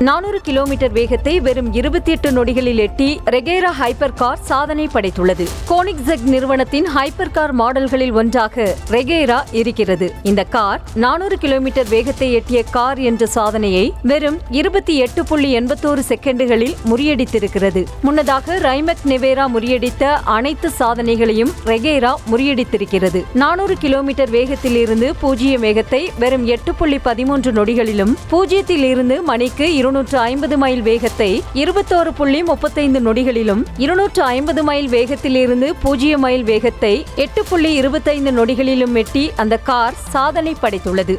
நானூறு கிலோமீட்டர் வேகத்தை வெறும் இருபத்தி எட்டு நொடிகளில் எட்டி ரெகேரா ஹைப்பர் கார் சாதனை படைத்துள்ளது. கோனிக்ஸெக் நிறுவனத்தின் ஹைப்பர் கார் மாடல்களில் ஒன்றாக ரெகேரா இருக்கிறது. இந்த கார் நானூறு கிலோமீட்டர் வேகத்தை எட்டிய கார் என்ற சாதனையை வெறும் இருபத்தி எட்டு புள்ளி எண்பத்தோரு செகண்டுகளில் முறியடித்திருக்கிறது. முன்னதாக ரைமெக் நெவேரா முறியடித்த அனைத்து சாதனைகளையும் ரெகேரா முறியடித்திருக்கிறது. நானூறு கிலோமீட்டர் வேகத்தில் இருந்து பூஜ்ஜிய வேகத்தை வெறும் எட்டு புள்ளி பதிமூன்று நொடிகளிலும் பூஜ்ஜியத்தில் இருந்து மணிக்கு இருநூற்று ஐம்பது மைல் வேகத்தை இருபத்தோரு புள்ளி முப்பத்தைந்து நொடிகளிலும் இருநூற்று ஐம்பது மைல் வேகத்தில் இருந்து பூஜ்ஜிய மைல் வேகத்தை எட்டு புள்ளி இருபத்தைந்து நொடிகளிலும் எட்டி அந்த கார் சாதனை படைத்துள்ளது.